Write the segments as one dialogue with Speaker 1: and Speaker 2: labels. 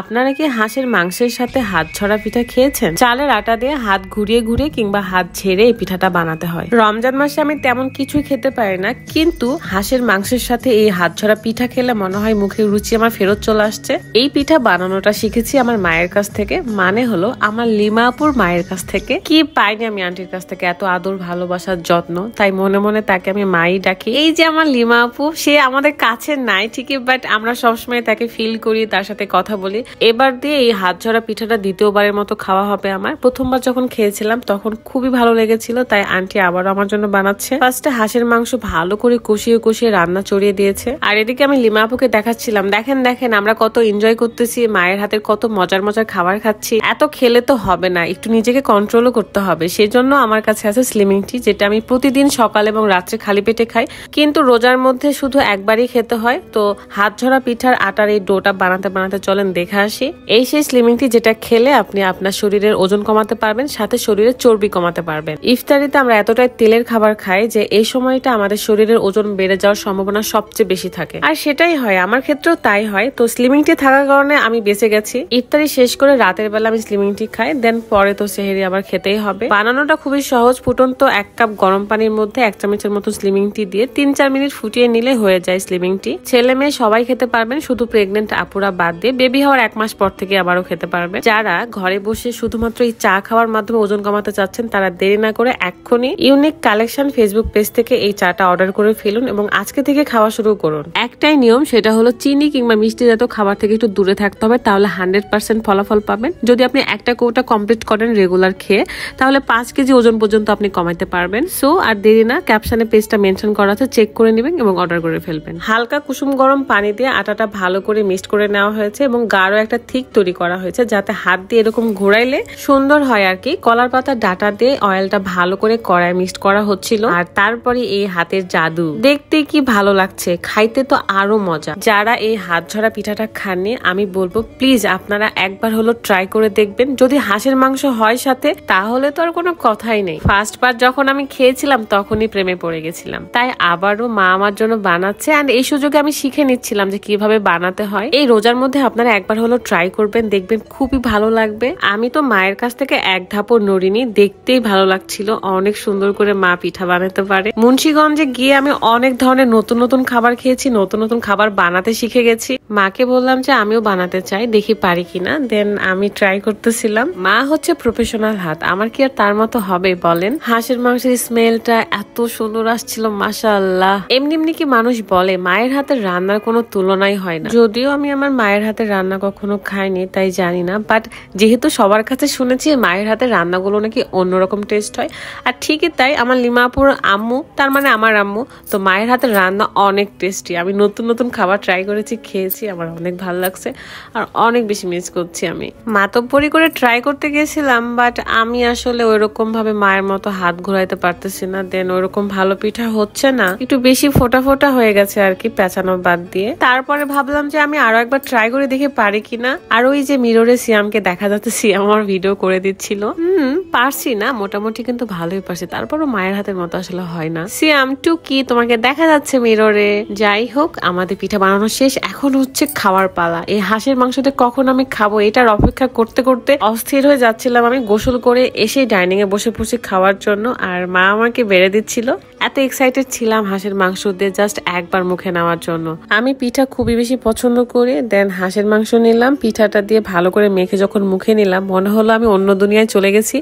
Speaker 1: আপনারা কি হাঁসের মাংসের সাথে হাত ছড়া পিঠা খেয়েছেন? চালের আটা দিয়ে হাত ঘুরিয়ে ঘুরিয়ে কিংবা হাত ঝেড়ে এই পিঠাটা বানাতে হয়। রমজান মাসে আমি তেমন কিছুই খেতে পারি না, কিন্তু হাঁসের মাংসের সাথে এই হাত ছড়া পিঠা খেলে মনে হয় মুখের রুচি আমার ফেরত চলে আসছে। এই পিঠা বানানোটা শিখেছি আমার মায়ের কাছ থেকে মানে হলো আমার লিমাপুর মায়ের কাছ থেকে। কি পাইনি আমি আন্টির কাছ থেকে এত আদর ভালোবাসার যত্ন, তাই মনে মনে তাকে আমি মাই ডাকি। এই যে আমার লিমা আপু সে আমাদের কাছে নাই ঠিকই বাট আমরা সবসময় তাকে ফিল করি, তার সাথে কথা বলি। এবার দিয়ে এই হাত ঝরা পিঠাটা দ্বিতীয়বারের মতো খাওয়া হবে আমার। প্রথমবার যখন খেয়েছিলাম, তখন খুবই ভালো লেগেছিল, তাই আন্টি আবারও আমার জন্য বানাচ্ছে। ফার্স্টে হাঁসের মাংস ভালো করে কষিয়ে কষিয়ে রান্না চড়িয়ে দিয়েছে। আর এদিকে আমি লিমা আপুকে দেখাচ্ছিলাম, দেখেন দেখেন, আমরা কত এনজয় করতেছি, মায়ের হাতের কত মজার মজার খাবার খাচ্ছি। এত খেলে তো হবে না, একটু নিজেকে কন্ট্রোলও করতে হবে। সেই জন্য আমার কাছে আছে স্লিমিং টি যেটা আমি প্রতিদিন সকাল এবং রাত্রে খালি পেটে খাই। কিন্তু রোজার মধ্যে শুধু একবারই খেতে হয়, তো হাত ঝরা পিঠার আটার এই ডোটা বানাতে বানাতে চলেন, দেখে আসি এই সেই স্লিমিং টি যেটা খেলে আপনি আপনার শরীরের ওজন কমাতে পারবেন, সাথে শরীরের চর্বি কমাতে পারবেন। ইফতারিতে আমরা এতটাই তেলের খাবার খাই যে এই সময়টা আমাদের শরীরের ওজন বেড়ে যাওয়ার সম্ভাবনা সবচেয়ে বেশি থাকে। আর সেটাই হয়, আমার ক্ষেত্রেও তাই হয়। তো স্লিমিং টি থাকার কারণে আমি বেঁচে গেছি। ইফতারি শেষ করে রাতের বেলা আমি স্লিমিং টি খাই দেন পরে তো সেহেরি আবার খেতেই হবে। বানানোটা খুবই সহজ, ফুটন্ত এক কাপ গরম পানির মধ্যে এক চামচের মতো স্লিমিং টি দিয়ে তিন চার মিনিট ফুটিয়ে নিলে হয়ে যায় স্লিমিং টি ছেলে মেয়ে সবাই খেতে পারবেন, শুধু প্রেগনেন্ট আপুরা বাদ দিয়ে। বেবি হওয়ার এক মাস পর থেকে আবারও খেতে পারবেন যারা ঘরে বসে শুধুমাত্র এই চা খাওয়ার মাধ্যমে ওজন কমাতে চাচ্ছেন, তারা দেরি না করে এক্ষুনি ইউনিক কালেকশন ফেসবুক পেজ থেকে এই চাটা অর্ডার করে ফেলুন এবং আজকে থেকে খাওয়া শুরু করুন। একটাই নিয়ম, সেটা হলো চিনি কিংবা মিষ্টি জাতীয় খাবার থেকে একটু দূরে থাকতে হবে, তাহলে হান্ড্রেড পার্সেন্ট ফলাফল পাবেন। যদি আপনি একটা কৌটা কমপ্লিট করেন রেগুলার খেয়ে, তাহলে পাঁচ কেজি ওজন পর্যন্ত আপনি কমাইতে পারবেন। সো আর দেরি না ক্যাপশনে পেজটা মেনশন করা আছে চেক করে নেবেন এবং অর্ডার করে ফেলবেন। হালকা কুসুম গরম পানি দিয়ে আটাটা ভালো করে মিক্সড করে নেওয়া হয়েছে এবং গাঢ় একটা থিক তৈরি করা হয়েছে যাতে হাত দিয়ে এরকম ঘোরাইলে সুন্দর হয় আর কি। কলার পাতা ডাটা দিয়ে অয়েলটা ভালো করে কড়ায় মিক্সড করা হচ্ছিল। আর তারপরে এই হাতের জাদু। দেখতে কি ভালো লাগছে, খাইতে তো আরও মজা। যারা এই হাত ঝরা পিঠাটা খাননি, আমি বলব প্লিজ আপনারা একবার হলো ট্রাই করে দেখবেন। যদি হাঁসের মাংস হয় সাথে, তাহলে তো আর কোনো কথাই নেই। ফার্স্ট বার যখন আমি খেয়েছিলাম, তখনই প্রেমে পড়ে গেছিলাম। তাই আবারও মা আমার জন্য বানাচ্ছে। অ্যান্ড এই সুযোগে আমি শিখে নিচ্ছিলাম যে কীভাবে বানাতে হয়। এই রোজার মধ্যে আপনারা একবার হলো ট্রাই করবেন, দেখবেন খুবই ভালো লাগবে। আমি তো মায়ের কাছ থেকে এক ধাপও নড়িনি, দেখতেই ভালো লাগছিল। অনেক সুন্দর করে মা পিঠা বানাতে পারে। মুন্সীগঞ্জে গিয়ে আমি অনেক ধরনের নতুন নতুন খাবার খেয়েছি, নতুন নতুন খাবার বানাতে শিখে গেছি। মাকে বললাম যে, আমিও বানাতে চাই, দেখি পারি কিনা। দেন আমি ট্রাই করতেছিলাম। মা হচ্ছে প্রফেশনাল হাত, আমার কি আর তার মতো হবে, বলেন। হাঁসের মাংসের স্মেলটা এত সুন্দর আসছিল মাসাল্লাহ এমনি এমনি কি মানুষ বলে, মায়ের হাতের রান্নার কোনো তুলনাই হয় না। যদিও আমি আমার মায়ের হাতের রান্না কখনো খাইনি, তাই জানি না। বাট যেহেতু সবার কাছে শুনেছি, মায়ের হাতের রান্নাগুলো নাকি অন্যরকম টেস্ট হয়। আর ঠিকই তাই, আমার লিমাপুর আম্মু, তার মানে আমার আম্মু, তো মায়ের হাতের রান্না অনেক টেস্টি আমি নতুন নতুন খাবার ট্রাই করেছি, খেয়েছি, আমার অনেক ভালো লাগছে, আর অনেক বেশি মিস করছি আমি। মাতব্বরি করে ট্রাই করতে গেছিলাম বাট আমি আসলে ওইরকম ভাবে মায়ের মতো হাত ঘোরাইতে পারতেছি না। দেন ওইরকম ভালো পিঠা হচ্ছে না। একটু বেশি ফোটা ফোটা হয়ে গেছে আর কি, পেঁচানো বাদ দিয়ে। তারপরে ভাবলাম যে আমি আরও একবার ট্রাই করে দেখে পারি। কিনা? আর ওই যে মিররে সিয়ামকে দেখা যাচ্ছে সিয়াম আমার ভিডিও করে দিচ্ছিল। হুম, পারছি না, মোটামুটি কিন্তু ভালোই পারছি। তারপরও মায়ের হাতের মতো আসলে হয় না। সিয়াম টু কি তোমাকে দেখা যাচ্ছে মিররে। যাই হোক, আমাদের পিঠা বানানো শেষ। এখন হচ্ছে খাওয়ার পালা। এই হাঁসের মাংসটা কখন আমি খাব এটার অপেক্ষা করতে করতে অস্থির হয়ে যাচ্ছিলাম আমি গোসল করে এসে ডাইনিং এ বসে বসে খাওয়ার জন্য। আর মা আমাকে বেড়ে দিচ্ছিল। এত এক্সাইটেড ছিলাম হাঁসের মাংস দিয়ে জাস্ট একবার মুখে নেওয়ার জন্য। আমি পিঠা খুবই বেশি পছন্দ করি দেন হাঁসের মাংস নিলাম, পিঠাটা দিয়ে ভালো করে মেখে যখন মুখে নিলাম, মনে হলো আমি অন্য দুনিয়ায় চলে গেছি।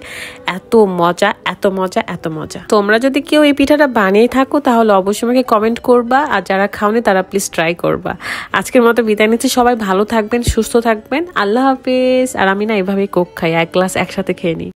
Speaker 1: এত মজা এত মজা এত মজা। তোমরা যদি কেউ এই পিঠাটা বানিয়ে থাকো, তাহলে অবশ্যই আমাকে কমেন্ট করবা, আর যারা খাওনি তারা প্লিজ ট্রাই করবা। আজকের মতো বিদায় নিচ্ছি, সবাই ভালো থাকবেন, সুস্থ থাকবেন, আল্লাহ হাফিজ। আর আমি না এভাবেই কোক খাই, এক গ্লাস একসাথে খেয়ে নিই।